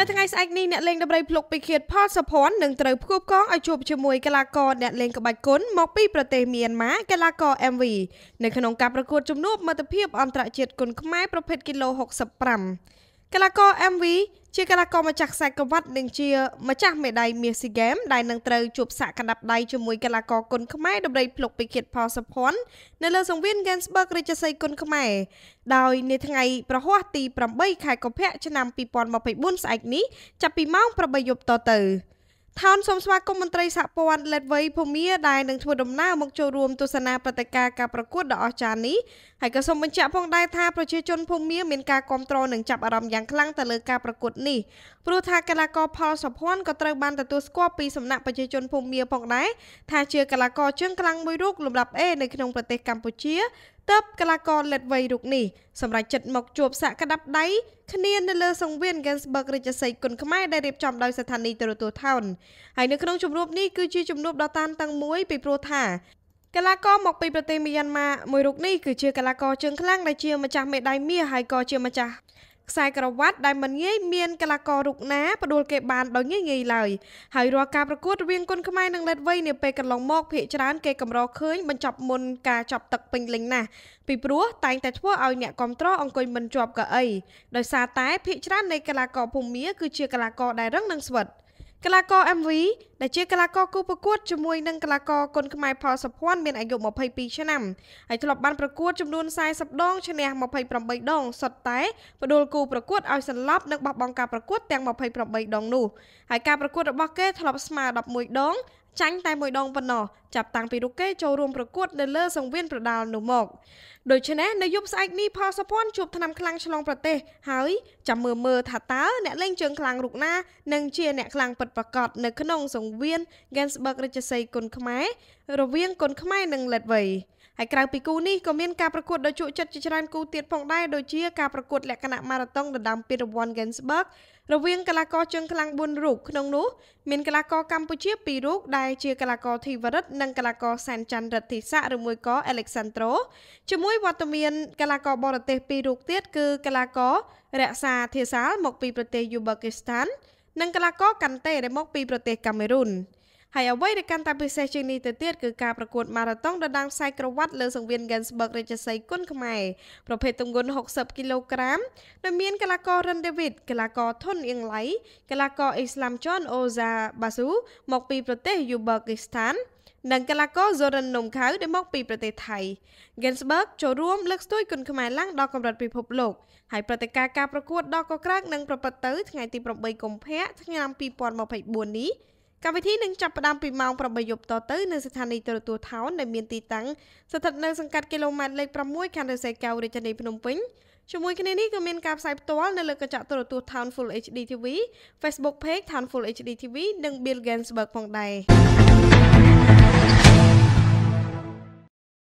នៅថ្ងៃស្អែកនេះអ្នកលេងដំរីភ្លុកពីខៀតផលសុភ័ណ្ឌនឹងត្រូវផ្គូផ្គងឲ្យជួបជាមួយកីឡាករអ្នកលេងក្បាច់គុណមកពីប្រទេសមីយ៉ាន់ម៉ាកីឡាករ MV នៅក្នុងការប្រកួតជំនួបមិត្តភាពអន្តរជាតិគុណខ្មែរប្រភេទគីឡូ65 កីឡាករ MV ជាកីឡាករម្ចាស់ខ្សែក្រវ៉ាត់និងជាម្ចាស់មេដាយមាសស៊ីហ្គេមដែលនឹងត្រូវជួបសាក់កណ្ដាប់ដៃជាមួយកីឡាករគុនខ្មែរដំរីភ្លុកពីគិតផលសុភ័ណ្ឌនៅលើសង្វៀន Gainsburg រាជសីគុនខ្មែរដោយនាថ្ងៃប្រហ័សទី8ខែកុម្ភៈឆ្នាំ2024ស្អែកនេះចាប់ពីម៉ោង8យប់តទៅ ថោនសូមស្វាគមន៍មន្ត្រីសហព័ន្ធលេតវ័យភូមាដែលនឹងធ្វើដំណើរមកចូលរួមទស្សនាព្រឹត្តិការណ៍ការប្រកួតដ៏អស្ចារ្យនេះហើយក៏សូមបញ្ជាក់ផងដែរថាប្រជាជនភូមាមានការគ្រប់គ្រងនិងចាប់អារម្មណ៍យ៉ាងខ្លាំងទៅលើការប្រកួតនេះព្រោះថាកីឡាករផលសុភ័ណ្ឌក៏ត្រូវបានទទួលស្គាល់ពីសំណាក់ប្រជាជនភូមាផងដែរថាជាកីឡាករជើងខ្លាំងមួយរូបលំដាប់ A នៅក្នុងប្រទេសកម្ពុជា ទើបកីឡាករលេតវ័យរូបនេះសម្រាប់ចិត្តមកជួបសាក់ក្តាប់ដៃគ្នានៅលើសង្វៀន Gainsburg រាជសីគុណខ្មែរដែលរៀបចំដោយស្ថានីយទូរទស្សន៍ថោនហើយនៅក្នុងជំនួបនេះគឺជាជំនួបដ៏តានតឹងមួយពីព្រោះថាកីឡាករមកពីប្រទេសមីយ៉ាន់ម៉ាមួយរូបនេះគឺជាកីឡាករជើងខ្លាំងដែលជាម្ចាស់មេដាយមាសហើយក៏ជាម្ចាស់ ខ្សែក្រវ៉ាត់ដែលមិនងាយមានកីឡាកររុកណាផ្ដួលគេបានដោយងាយងាយឡើយហើយរាល់ការប្រកួតរវាងគុនខ្មែរនិងលេតវ័យនាពេលកន្លងមកភាគច្រើនគេកម្រឃើញបញ្ចប់មុនការចាប់ទឹកពេញលេញណាស់ពីព្រោះតែងតែធ្វើឲ្យអ្នកគ្រប់គ្រងអង្គុយមិនជាប់កៅអីដោយសារតែភាគច្រើននៃកីឡាករភូមាគឺជាកីឡាករដែលរឹងនិងស្វិត កីឡាករ MV ដែលជាកីឡាករគូប្រកួតជាមួយនឹងកីឡាករគុនខ្មែរផលសុភ័ណ្ឌមានអាយុ22ឆ្នាំហើយធ្លាប់បានប្រកួតចំនួន40ដងឈ្នះ28ដងសុទ្ធតែផ្ដួលគូប្រកួតឲ្យសន្លប់និងបោះបង់ការប្រកួតទាំង28ដងនោះហើយការប្រកួតរបស់គេធ្លាប់ស្មើ11ដងចាញ់តែមួយដងប៉ុណ្ណោះ ចាប់តាំងពីរូកេចូលរួមប្រកួតនៅលើសង្វៀនប្រដាល់នោះមកដូច្នេះនៅយប់ស្អែកនេះផលសុភ័ណ្ឌជួបថ្នាំខ្លាំងឆ្លងប្រទេសហើយចាំមើលមើលថាតើអ្នកលេងជើងខ្លាំងរូបណានឹងជាអ្នកខ្លាំងពិតប្រាកដនៅក្នុងសង្វៀន Gainsburg រាជសីគុណខ្មែររវាងគុណខ្មែរនិងលេតវ័យហើយក្រៅពីគូនេះក៏មានការប្រកួតដ៏ជក់ចិត្តជាច្រើនគូទៀតផងដែរដូចជាការប្រកួតលក្ខណៈម៉ារ៉ាតុងដណ្ដើមពានរង្វាន់ Gainsburg រវាងកីឡាករជើងខ្លាំង4រូបក្នុងនោះមានកីឡាករកម្ពុជា2រូបដែលជាកីឡាករធីវរិទ្ធនិងកីឡាករសែនច័ន្ទរិទ្ធិស័កឬមួយក៏ Alexandro ជាមួយវត្តមានកីឡាករបរទេស2រូបទៀតគឺកីឡាកររក្សាធាសាលមកពីប្រទេសយូបាគីស្ថាន និងកីឡាករកាន់តេដែលមកពីប្រទេសកាមេរុនហើយអ្វីដែលកាន់តែពិសេសជាងនេះទៅទៀតគឺការប្រកួតម៉ារ៉ាតុងដណ្ដើមខ្សែក្រវ៉ាត់លើសង្វៀន Gainsburg រាជសីគុណខ្មែរប្រភេទទម្ងន់60គីឡូក្រាមដែលមានកីឡាករ Ren David កីឡាករធុនអៀងឡៃកីឡាករ Islam John Oza Basu មកពីប្រទេសយូបាគីស្ថាន និងកីឡាករ Zoran Nomkhau ដែលមកពីប្រទេសថៃ Gensburg ចូលរួមលើកស្ទួយគុនខ្មែរឡើងដល់កម្រិតពិភពលោកហើយព្រឹត្តិការណ៍ការប្រកួតដ៏កក្រើកនឹងប្រព្រឹត្តទៅថ្ងៃទី8កុម្ភៈឆ្នាំ2024នេះកម្មវិធីនឹងចាប់ផ្ដើមពីម៉ោង8យប់តទៅនៅស្ថានីយទូរទស្សន៍ថោនដែលមានទីតាំងស្ថិតនៅសង្កាត់គីឡូម៉ែត្រលេខ6ខណ្ឌរសីកែវរាជធានីភ្នំពេញជាមួយគ្នានេះក៏មានការផ្សាយផ្ទាល់នៅលើកញ្ចក់ទូរទស្សន៍ Town Full HD TV Facebook Page Town Full HD TV និង Bill Gainsburg ផងដែរ